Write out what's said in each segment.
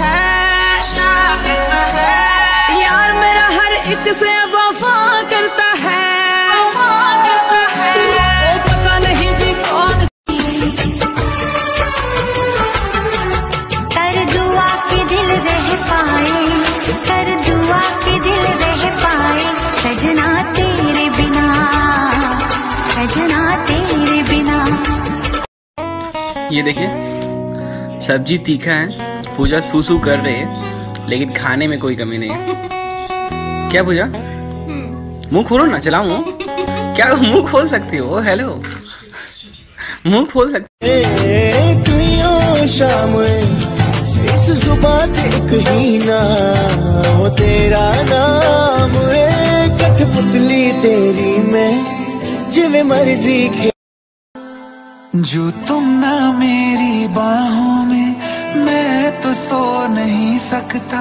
है यार मेरा हर एक से वफा करता है। ओ पता नहीं जी कौन कर दुआ के दिल रह पाए कर दुआ के दिल रह पाए। सजना तेरे बिना सजना तेरे बिना। ये देखिए सब्ज़ी तीखा है। पूजा सूसू कर रही है लेकिन खाने में कोई कमी नहीं। क्या पूजा? मुँह खोलो ना चलाओ मुँह क्या मुँह खोल सकती हो? हेलो। मुँह खोल सकती तुइयो शाम इस ज़ुबान ही ना वो तेरा नाम है कठपुतली तेरी मैं मर्ज़ी खे जो तुम ना मेरी बाहों तो सो नहीं सकता।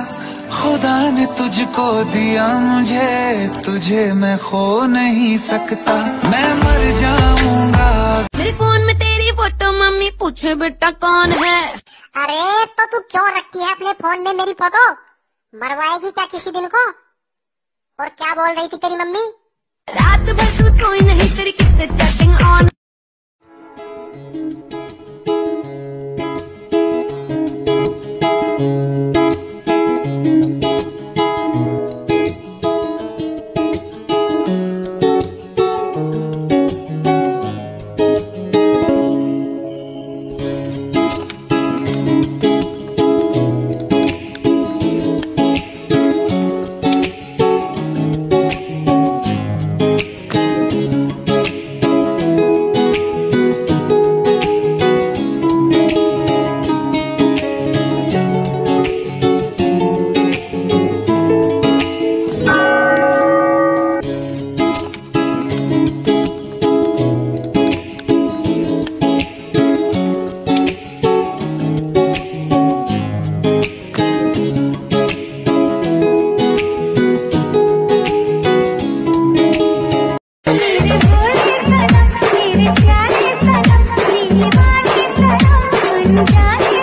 खुदा ने तुझको दिया मुझे तुझे मैं खो नहीं सकता। मैं मर जाऊँगा। मेरे फ़ोन में तेरी फ़ोटो मम्मी पूछे बेटा कौन है? अरे तो तू क्यों रखती है अपने फ़ोन में मेरी फ़ोटो? मरवाएगी क्या किसी दिन को? और क्या बोल रही थी तेरी मम्मी? रात भर तू सोई नहीं तेरी किससे चैटिंग ऑन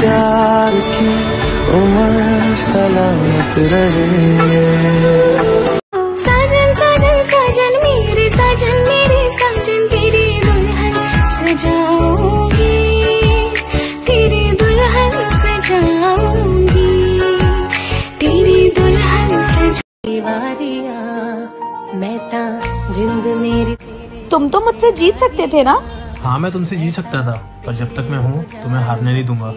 प्यार की उम्र सलामत रहे। साजन साजन साजन मेरे साजन मेरे साजन तेरी दुल्हन सजाऊँगी। तेरी दुल्हन सजाऊँगी। तेरी दुल्हन सजा मैं ता जिंद मेरी तुम तो मुझसे जीत सकते थे ना? हाँ मैं तुमसे जीत सकता था पर जब तक मैं हूँ तुम्हें हारने नहीं दूँगा।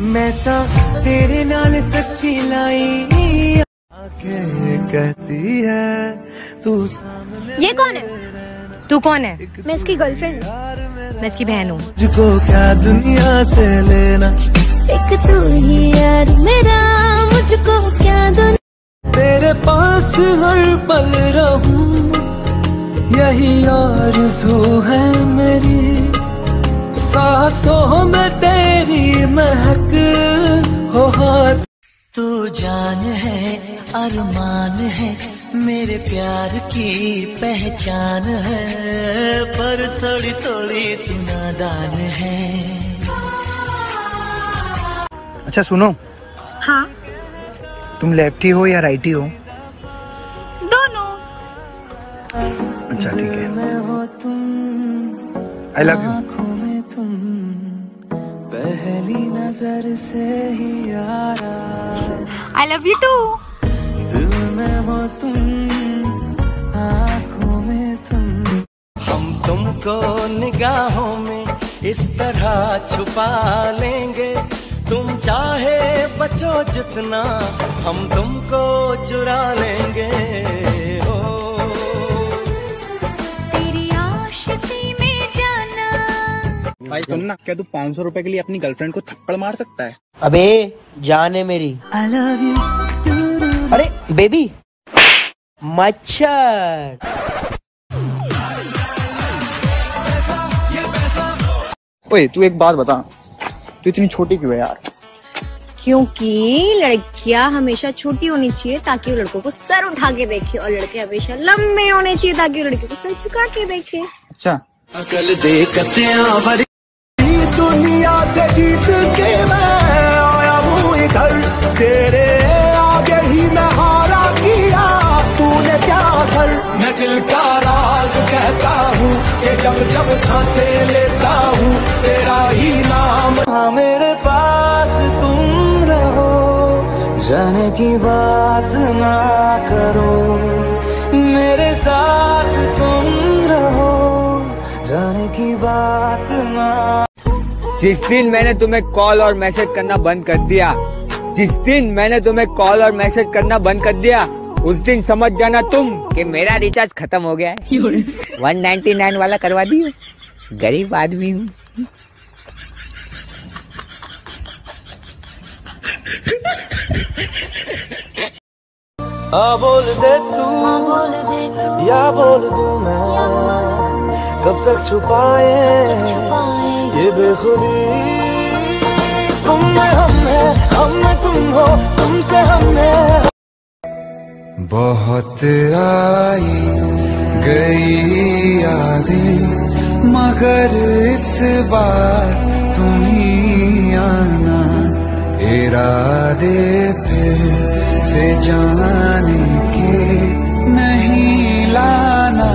मैं तो तेरे नाल सच्ची लाई। कहती है तू ये कौन है? तू कौन है? मैं इसकी गर्लफ्रेंड। मैं इसकी बहन हूँ। मुझको क्या दुनिया से लेना? एक तू ही यार मेरा मुझको क्या दुनिया? तेरे पास हर पल रहूँ यही आरज़ू है मेरी। सांसों में तेरी तू जान है अरमान है मेरे प्यार की पहचान है। पर थोड़ी थोड़ी तू नादान है। अच्छा सुनो। हाँ। तुम लेफ्टी हो या राइटी हो? दोनों। अच्छा ठीक है। आई लव यू नज़र से ही यारा। आई लव यू टू दिल में हो तुम आँखों में तुम। हम तुमको निगाहों में इस तरह छुपा लेंगे। तुम चाहे बचो जितना हम तुमको चुरा लेंगे। भाई सुन ना क्या तू पाँच सौ रूपए के लिए अपनी गर्लफ्रेंड को थप्पड़ मार सकता है? अबे जान है मेरी। आई लव यू अरे बेबी मच्छर। ओए तू एक बात बता तू इतनी छोटी क्यों है यार? क्योंकि लड़कियाँ हमेशा छोटी होनी चाहिए ताकि वो लड़कों को सर उठा के देखे और लड़के हमेशा लंबे होने चाहिए ताकि वो लड़के को सर झुका के देखे। अच्छा। दुनिया से जीत के मैं आया हूँ इधर। तेरे आगे ही मैं हारा किया, तूने क्या असर? मैं दिल का राज कहता हूँ कि जब जब साँसें लेता हूँ, तेरा ही नाम। हाँ मेरे पास तुम रहो, जाने की बात ना करो। मेरे साथ तुम रहो, जाने की बात ना जिस दिन मैंने तुम्हें कॉल और मैसेज करना बंद कर दिया जिस दिन मैंने तुम्हें कॉल और मैसेज करना बंद कर दिया उस दिन समझ जाना तुम कि मेरा रिचार्ज खत्म हो गया है। वन नाइन्टी नाइन वाला करवा दियो। गरीब आदमी हूँ। हाँ बोल दे तू या बोल दूँ मैं? कब तक छुपाए? ये बेखुदी तुम में हम है हम में तुम हो तुमसे हम है। बहुत आई गई यादें मगर इस बार तुम ही आना। इरादे फिर से जाने के नहीं लाना।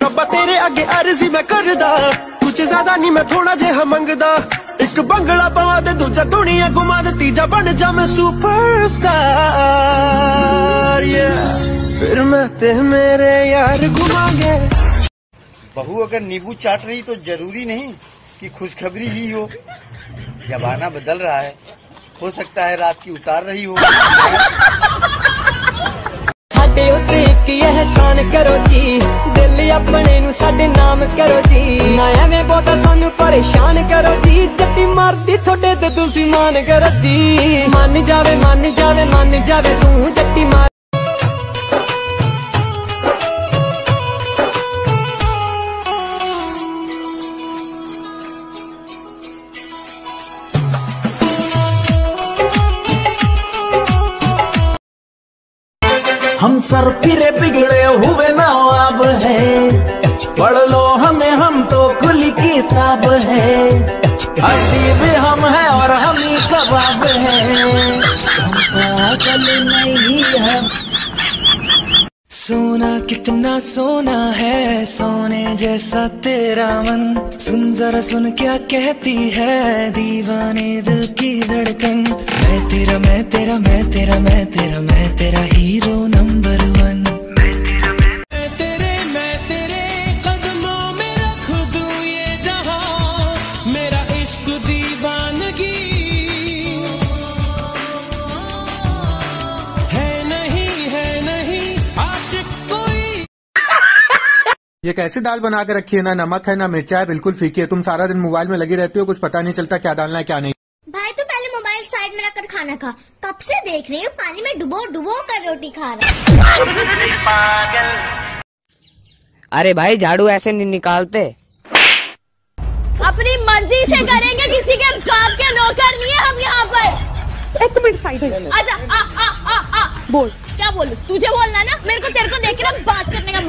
रब्बा तेरे आगे अर्जी मैं करदा। कुछ ज्यादा नहीं मैं थोड़ा जिहा मंगदा एक बंगला पवा दे दूजा दुनिया घुमा दे तीजा बन जा मैं सुपरस्टार फिर मैं ते मेरे यार घुमागे बहू अगर नींबू चाट रही तो जरूरी नहीं कि खुशखबरी ही हो जमाना बदल रहा है हो सकता है रात की उतार रही हो ਸਾਡੇ ਉੱਤੇ ਇੱਕ ਇਹਸਾਨ ਕਰੋ ਜੀ ਦਿਲ ਆਪਣੇ ਨੂੰ ਸਾਡੇ ਨਾਮ ਕਰੋ ਜੀ। ਨਾ ਐਵੇਂ ਬਹੁਤਾ ਸਾਨੂੰ ਪਰੇਸ਼ਾਨ ਕਰੋ ਜੀ। ਜੱਟੀ ਮਰਦੀ ਤੁਹਾਡੇ ਤੇ ਤੁਸੀਂ ਮਾਨ ਕਰੋ ਜੀ। ਮੰਨ ਜਾਵੇ ਮੰਨ ਜਾਵੇ ਮੰਨ ਜਾਵੇ ਤੂੰ ਜੱਟੀ हमें तो खुली किताब है। अजीब हम है और हम ही कबाब है। पागल नहीं सोना कितना सोना है, सोने जैसा तेरा मन। सुन जरा सुन क्या कहती है दीवाने दिल की धड़कन। मैं तेरा मैं तेरा मैं तेरा मैं तेरा मैं तेरा हीरो नंबर ये कैसी दाल बना के रखी है? ना नमक है ना मिर्चा है बिल्कुल फीकी है। तुम सारा दिन मोबाइल में लगी रहती हो कुछ पता नहीं चलता क्या डालना है क्या नहीं। भाई तो पहले मोबाइल साइड में रखकर खाना खा। कब से देख रही हो? पानी में डुबो डुबो कर रोटी खा रहा अरे भाई झाड़ू ऐसे नहीं निकालते। अपनी मर्ज़ी से करेंगे किसी के बाप के नौकर नहीं है हम यहाँ पर। एक मिनट साइड अच्छा आ आ आ आ बोल। क्या बोलूँ? तुझे बोलना ना? मेरे को तेरे को देख के ना बात करने का